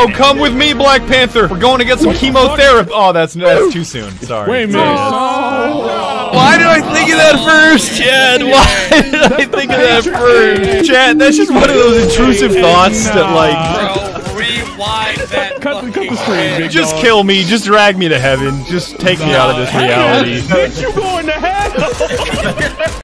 No, come with me, Black Panther. We're going to get some chemotherapy. Oh, that's that's too soon. Sorry. Wait a minute. Why did I think of that first, Chad? Why did I think of that first? Chad, that's just one of those intrusive thoughts that, like, Cut, cut the just kill me. Just drag me to heaven. Just take me out of this reality.